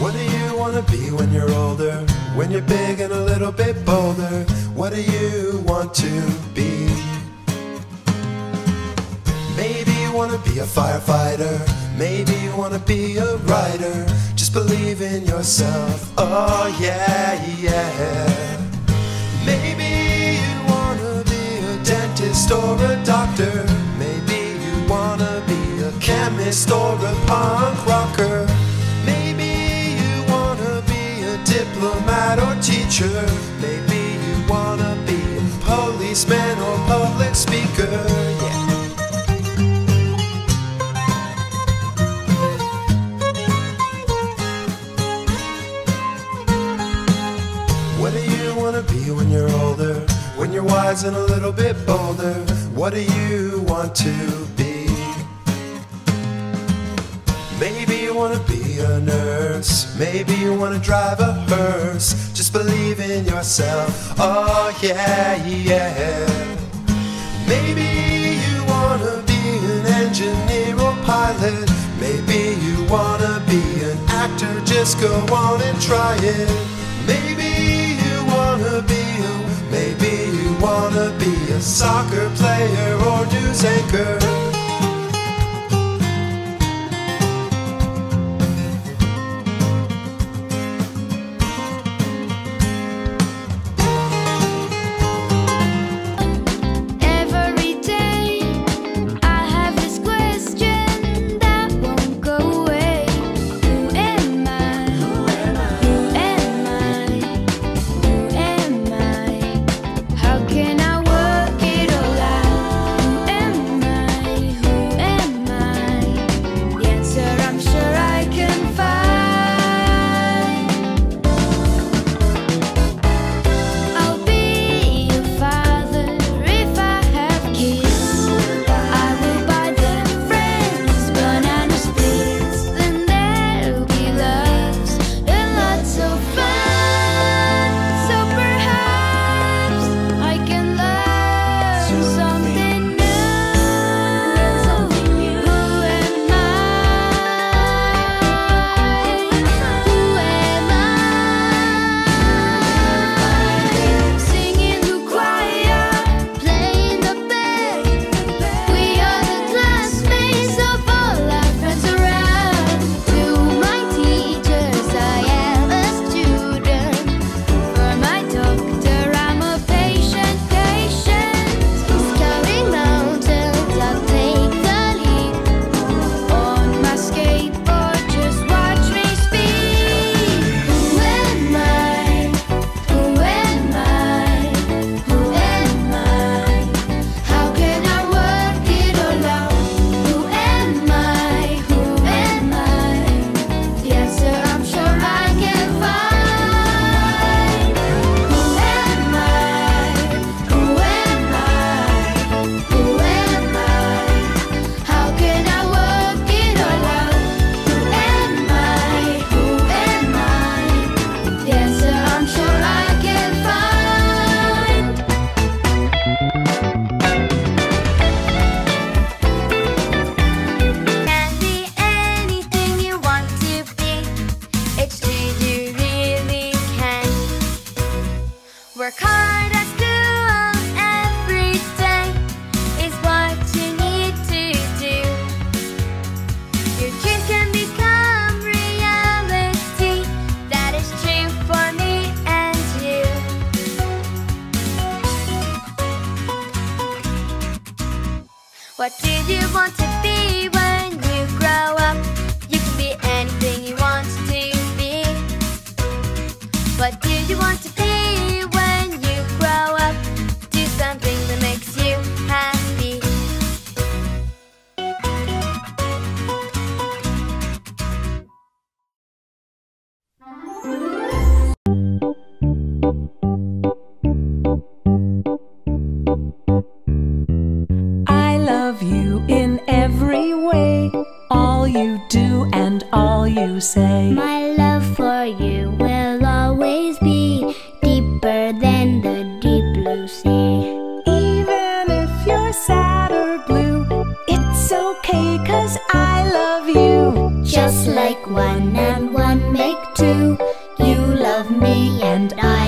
What do you wanna be when you're older? When you're big and a little bit bolder? What do you want to be? Maybe you wanna be a firefighter. Maybe you wanna be a writer. Just believe in yourself. Oh yeah, yeah. Maybe you wanna be a dentist or a doctor. Maybe you wanna be a chemist or a punk rocker. Maybe you wanna be a policeman or public speaker. Yeah. What do you wanna be when you're older? When you're wise and a little bit bolder? What do you want to be? Maybe you wanna be a nurse. Maybe you wanna drive a hearse. Just believe in yourself. Oh yeah, yeah. Maybe you wanna be an engineer or pilot. Maybe you wanna be an actor. Just go on and try it. Maybe you wanna be a, maybe you wanna be a soccer player or news anchor. Want to be when you grow up? You can be anything you want to be. What did you want to be love you in every way. All you do and all you say. My love for you will always be deeper than the deep blue sea. Even if you're sad or blue, it's okay cause I love you. Just like one and one make two. You love me And I.